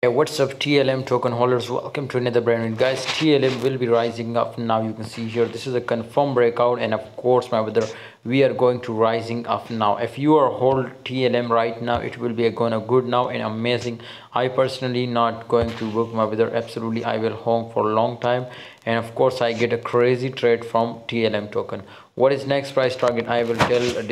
Hey, what's up TLM token holders? Welcome to another brand new guys. TLM will be rising up now you can see here. This is a confirmed breakout and of course my brother we are going to rising up now. If you are hold TLM right now it will be going a good now and amazing. I personally not going to book my brother. Absolutely I will home for a long time and of course I get a crazy trade from TLM token. What is next price target? I will tell uh,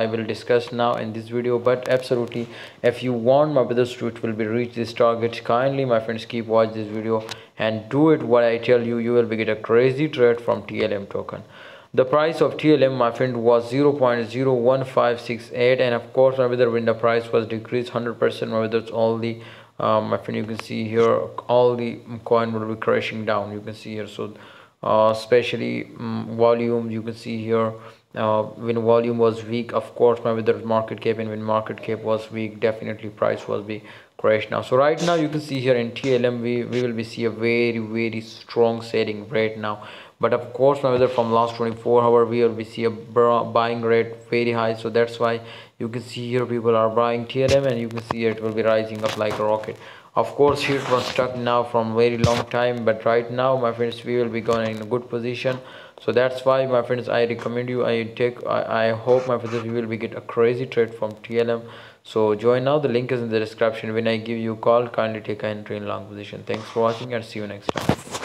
i will discuss now in this video but absolutely if you want my brothers to it will be reach this target. Kindly my friends keep watch this video and do it. What i tell you you will be get a crazy trade from tlm token. The price of tlm my friend was 0.01568 and of course my brother when the price was decreased 100 percent my brother all the um, my friend you can see here all the coin will be crashing down you can see here. So especially um, volume you can see here uh, when volume was weak of course maybe the market cap and when market cap was weak definitely price was be crashed. Now so right now you can see here in tlm we, we will be see a very very strong setting right now. But of course whether from last 24 hour we will be see a buying rate very high. So that's why you can see here people are buying tlm and you can see it will be rising up like a rocket of course it was stuck now from very long time but right now my friends we will be going in a good position. So that's why my friends i recommend you i take i, I hope my friends you will be get a crazy trade from tlm so join now the link is in the description. When i give you call kindly take a entry in long position. Thanks for watching and see you next time